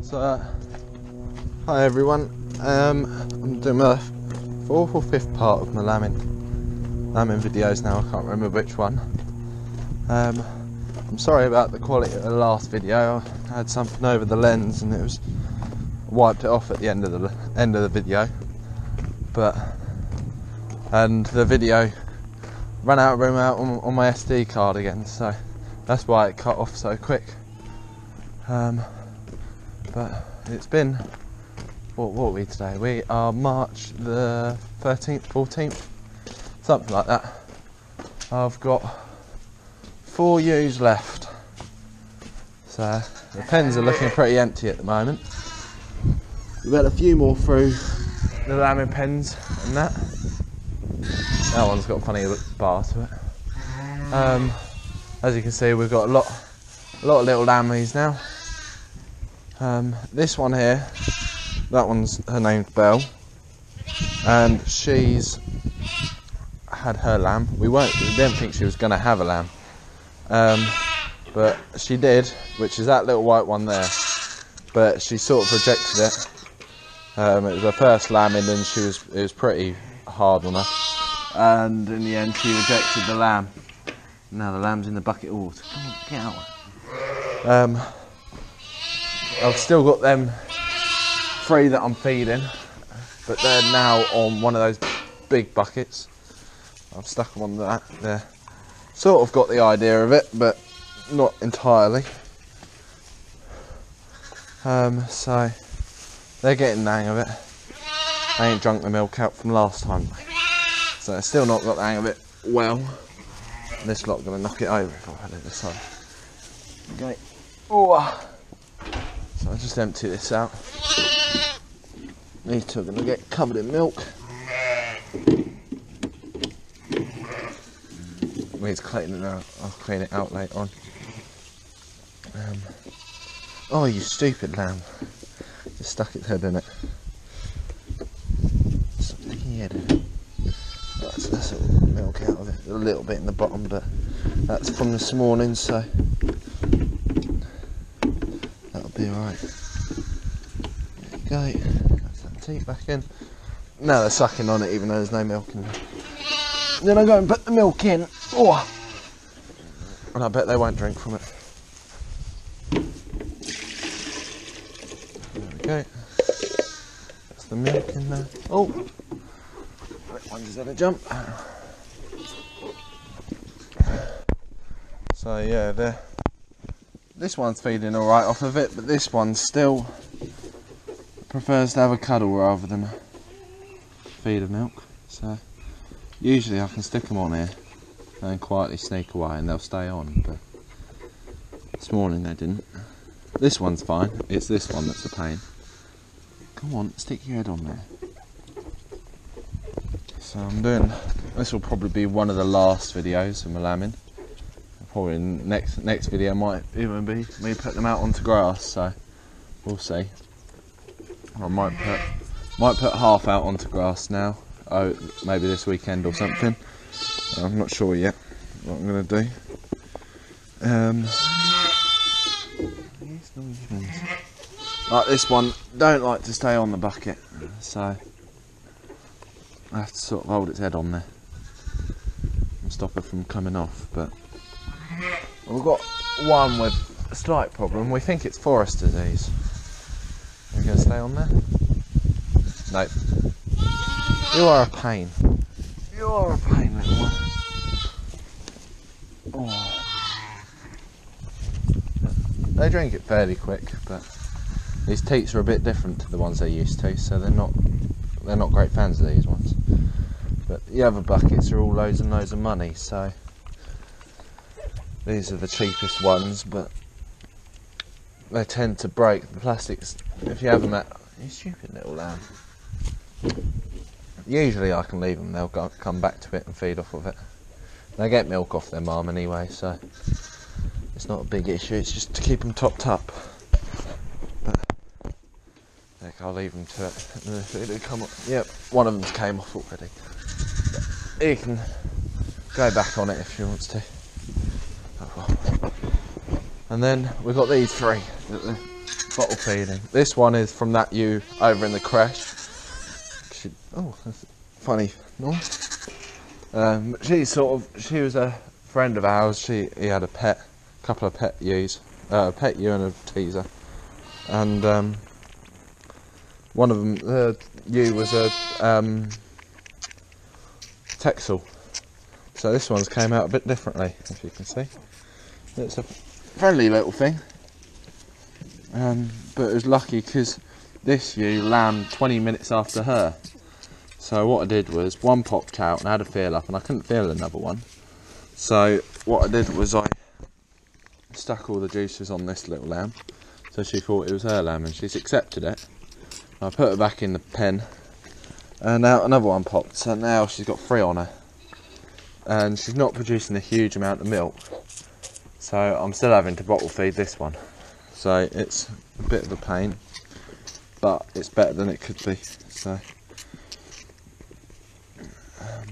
So, uh, hi everyone. Um, I'm doing my fourth or fifth part of my lambing, lambing videos now. I can't remember which one. Um, I'm sorry about the quality of the last video. I had something over the lens and it was wiped it off at the end of the end of the video. But and the video ran out of room out on, on my SD card again, so that's why it cut off so quick. Um, but it's been what, what are we today? We are March the 13th, 14th, something like that. I've got four ewes left, so the pens are looking pretty empty at the moment. We've had a few more through the lambing pens and that. That one's got a funny bar to it. Um, as you can see, we've got a lot, a lot of little lammies now. Um, this one here, that one's her name's Belle, and she's had her lamb. We weren't, we didn't think she was going to have a lamb, um, but she did, which is that little white one there. But she sort of rejected it. Um, it was her first lamb, and then she was it was pretty hard on her. And in the end, she rejected the lamb. Now the lamb's in the bucket of water. Come on, get out. I've still got them three that I'm feeding, but they're now on one of those big buckets. I've stuck them on that there. Sort of got the idea of it, but not entirely. Um, so they're getting the hang of it. I ain't drunk the milk out from last time, so I still not got the hang of it well. This lot gonna knock it over if I had it this time. Okay. Oh. So I just empty this out. These two are gonna get covered in milk. Needs cleaning out. I'll clean it out later on. Um, oh, you stupid lamb! Just stuck its head in it. Sticking your head. That's, that's the milk out of it. A little bit in the bottom, but that's from this morning, so be alright. There you go. That's that teat back in. Now they're sucking on it, even though there's no milk in there. Then I go and put the milk in. Oh! And I bet they won't drink from it. There we go. That's the milk in there. Oh! That one just had a jump. So yeah, the this one's feeding alright off of it, but this one still prefers to have a cuddle rather than a feed of milk. So usually I can stick them on here and quietly sneak away and they'll stay on, but this morning they didn't. This one's fine, it's this one that's a pain. Come on, stick your head on there. So I'm doing, this will probably be one of the last videos of my lambing. Probably next next video might even be me put them out onto grass, so we'll see. I might put might put half out onto grass now. Oh, maybe this weekend or something. I'm not sure yet what I'm gonna do. Um, like this one, don't like to stay on the bucket, so I have to sort of hold its head on there and stop it from coming off. But we've got one with a slight problem. We think it's forest disease. Are you going to stay on there? No. You are a pain. You are a pain, little one. Oh. They drink it fairly quick, but these teats are a bit different to the ones they're used to, so they're not they're not great fans of these ones. But the other buckets are all loads and loads of money, so these are the cheapest ones, but they tend to break. The plastics, if you have them at, you stupid little lamb. Usually I can leave them, they'll go, come back to it and feed off of it. They get milk off their mum anyway, so it's not a big issue, it's just to keep them topped up. But Heck, I'll leave them to it. It'll come up. Yep, one of them came off already. You can go back on it if she wants to. And then we've got these three. bottle feeding. This one is from that ewe over in the creche. She, oh, that's funny noise. Um, she sort of, she was a friend of ours. She, he had a pet, a couple of pet ewes, uh, a pet ewe and a teaser, and um, one of them, the ewe was a um, Texel. So this one's came out a bit differently, if you can see. It's a friendly little thing. Um, but it was lucky because this ewe lambed 20 minutes after her. So what I did was one popped out and I had a feel up and I couldn't feel another one. So what I did was I stuck all the juices on this little lamb. So she thought it was her lamb and she's accepted it. I put her back in the pen and now another one popped. So now she's got three on her. And she's not producing a huge amount of milk. So I'm still having to bottle feed this one. So it's a bit of a pain, but it's better than it could be. So. Um,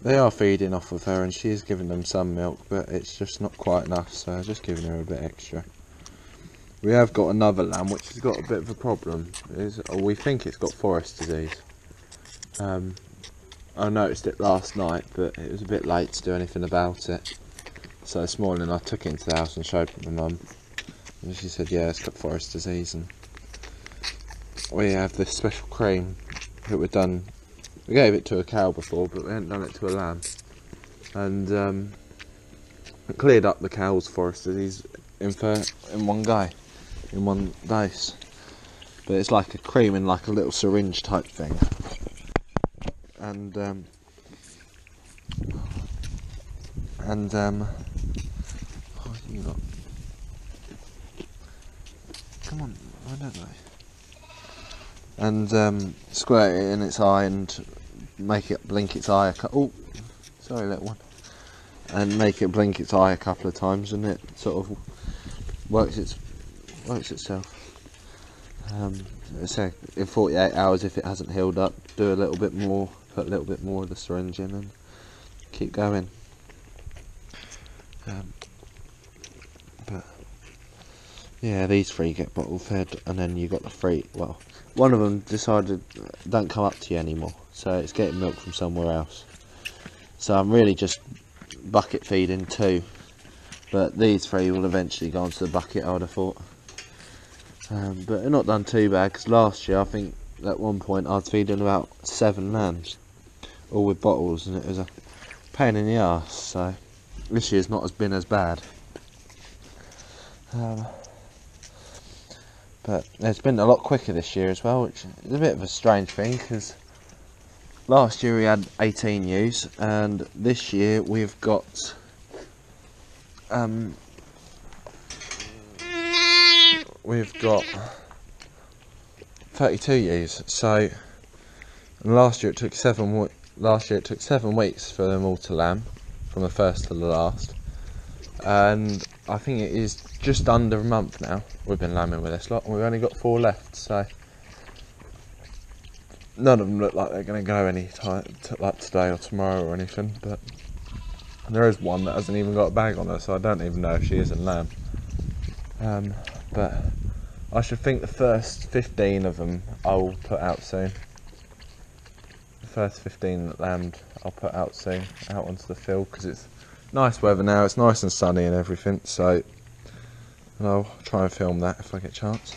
they are feeding off of her and she is giving them some milk but it's just not quite enough so I'm just giving her a bit extra. We have got another lamb which has got a bit of a problem. Is we think it's got forest disease. Um, I noticed it last night but it was a bit late to do anything about it. So this morning I took it into the house and showed my mum and she said yeah it's got forest disease and we have this special cream that we've done we gave it to a cow before, but we hadn't done it to a lamb. And um, it cleared up the cow's forest disease in, for, in one guy, in one dose. But it's like a cream in like a little syringe type thing. And um, and um, oh, you got? Come on, why don't I? and um, squirt it in its eye and make it blink its eye. Oh, sorry, little one. And make it blink its eye a couple of times, and it sort of works its works itself. Um, so in 48 hours, if it hasn't healed up, do a little bit more, put a little bit more of the syringe in, and keep going. Um, but yeah, these three get bottle fed, and then you got the three. Well, one of them decided don't come up to you anymore, so it's getting milk from somewhere else. So I'm really just bucket feeding two, but these three will eventually go onto the bucket. I would have thought, um, but not done too bad because last year I think at one point I was feeding about seven lambs, all with bottles, and it was a pain in the ass. So this year's not as been as bad. Um, but it's been a lot quicker this year as well, which is a bit of a strange thing because last year we had 18 ewes and this year we've got um, we've got 32 ewes. So last year it took seven. Last year it took seven weeks for them all to lamb, from the first to the last, and I think it is just under a month now we've been lambing with this lot and we've only got four left so none of them look like they're going to go any time like today or tomorrow or anything but there is one that hasn't even got a bag on her so I don't even know if she is a lamb. Um, but I should think the first 15 of them I'll put out soon first 15 that lambed I'll put out soon out onto the field because it's nice weather now it's nice and sunny and everything so and I'll try and film that if I get a chance.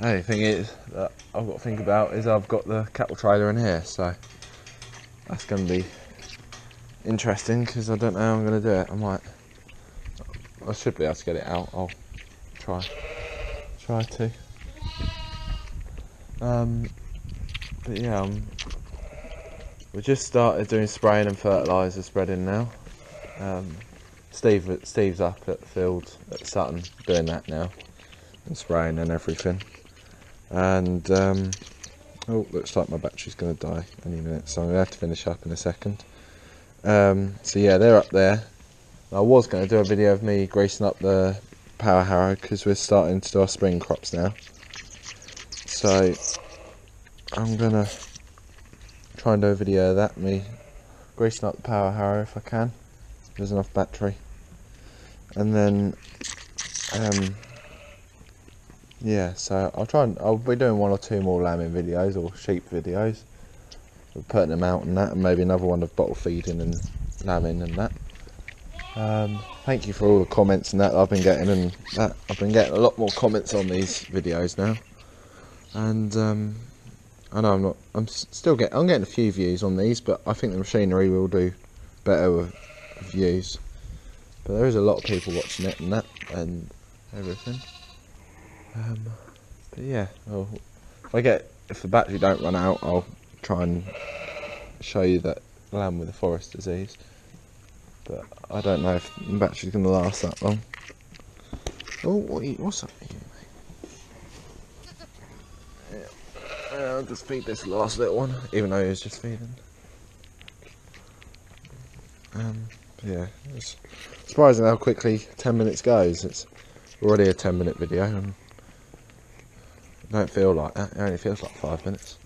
The only thing is that I've got to think about is I've got the cattle trailer in here, so that's going to be interesting because I don't know how I'm going to do it. I might, I should be able to get it out. I'll try, try to. Um, but yeah, um, we just started doing spraying and fertiliser spreading now. Um, Steve Steve's up at field at Sutton doing that now and spraying and everything. And um, oh, looks like my battery's going to die any minute, so I'm going to have to finish up in a second. Um, so yeah, they're up there. I was going to do a video of me greasing up the power harrow because we're starting to do our spring crops now. So I'm going to try and do a video of that, me greasing up the power harrow if I can. There's enough battery and then um, yeah, so I'll try and I'll be doing one or two more lambing videos or sheep videos. We're putting them out and that, and maybe another one of bottle feeding and lambing and that. Um, thank you for all the comments and that I've been getting and that I've been getting a lot more comments on these videos now. And um, I know I'm not. I'm still getting. I'm getting a few views on these, but I think the machinery will do better with views. But there is a lot of people watching it and that and everything. Um, but yeah, well, if I get if the battery don't run out, I'll try and show you that lamb with the forest disease. But I don't know if the battery's going to last that long. Oh, what you, what's up here, mate? Yeah. I'll just feed this last little one, even though he was just feeding. Um, yeah, it's surprising how quickly 10 minutes goes. It's already a 10 minute video and don't feel like that. It only feels like 5 minutes.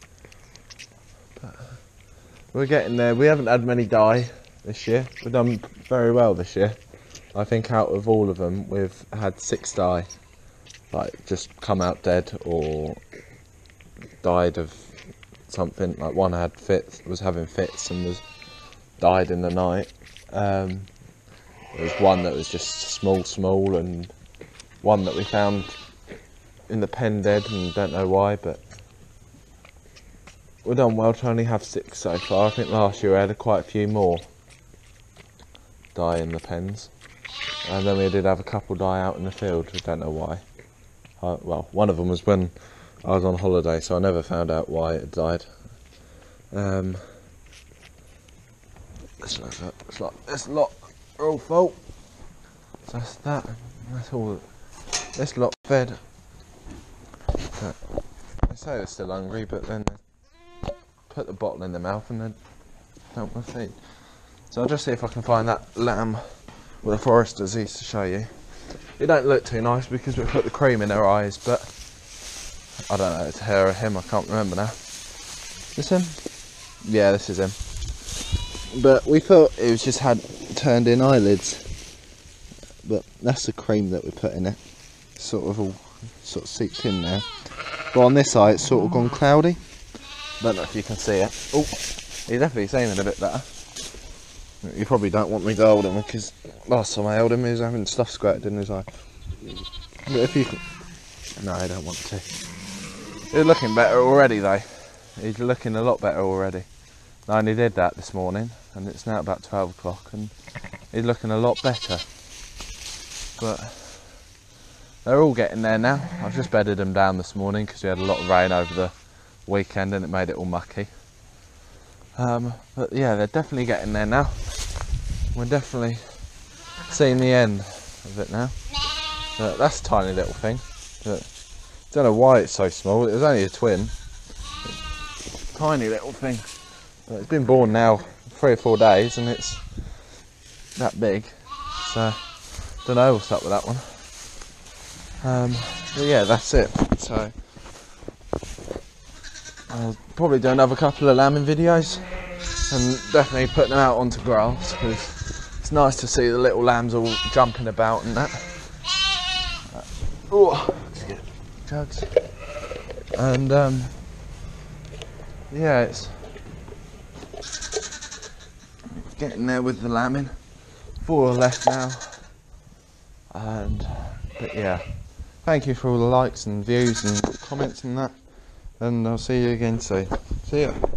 But we're getting there. We haven't had many die this year. We've done very well this year. I think out of all of them, we've had six die, like just come out dead or died of something. Like one had fits, was having fits and was died in the night. Um, there was one that was just small, small, and one that we found in the pen dead, and don't know why, but we've done well to only have six so far. I think last year we had quite a few more die in the pens. And then we did have a couple die out in the field. I don't know why. Uh, well, one of them was when I was on holiday, so I never found out why it died. Um, it's like that. It's like this lot are all full. So that's that. That's all. This lot fed. But they say they're still hungry, but then they put the bottle in their mouth and they don't want to feed. So I'll just see if I can find that lamb with a forest disease to show you. It don't look too nice because we put the cream in her eyes, but I don't know, it's her or him, I can't remember now. This him? Yeah, this is him. But we thought it was just had turned in eyelids. But that's the cream that we put in it. Sort of all sort of seeped in there. But on this eye it's sort of gone cloudy. Don't know if you can see it. Oh, he's definitely seeing it a bit better. You probably don't want me to hold him because last time I held him he was having stuff squirted in his eye. But if you can... No, I don't want to. He's looking better already though. He's looking a lot better already. I only did that this morning and it's now about 12 o'clock and he's looking a lot better. But they're all getting there now. I've just bedded them down this morning because we had a lot of rain over the weekend and it made it all mucky. Um, but yeah, they're definitely getting there now. We're definitely seeing the end of it now. But that's a tiny little thing. But don't know why it's so small. It was only a twin. Tiny little thing. But it's been born now three or four days and it's that big. So don't know what's up with that one. Um, but yeah, that's it. So I'll probably do another couple of lambing videos and definitely putting them out onto grass because it's nice to see the little lambs all jumping about and that. Uh, jugs. And um, yeah, it's getting there with the lambing. Four left now. And but yeah, thank you for all the likes and views and comments and that and I'll see you again soon. See ya.